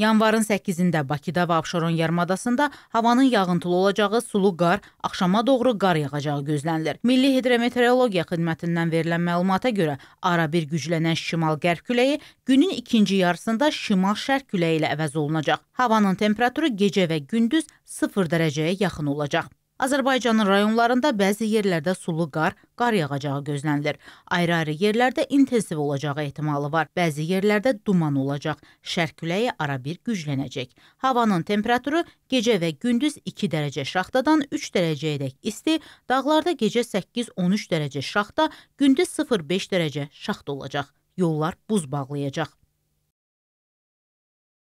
Yanvarın 8-də Bakıda və Abşeron yarımadasında havanın yağıntılı olacağı, sulu qar, axşama doğru qar yağacağı gözlənilir. Milli Hidrometeorologiya Xidmətindən verilən məlumata görə arabir güclənən şimal-qərb küləyi günün ikinci yarısında şimal-şərq küləyi ilə əvəz olunacaq. Havanın temperaturu gecə və gündüz 0 dərəcəyə yaxın olacaq. Azərbaycanın rayonlarında bəzi yerlərdə sulu qar, qar yağacağı gözlənilir. Ayrı-ayrı yerlərdə intensiv olacağı ehtimalı var. Bəzi yerlərdə duman olacaq. Şərq küləyi arabir güclənəcək. Havanın temperaturu gecə və gündüz 2 dərəcə şaxtadan 3 dərəcəyədək isti, dağlarda gecə 8-13 dərəcə şaxta, gündüz 0-5 dərəcə şaxta olacaq. Yollar buz bağlayacaq.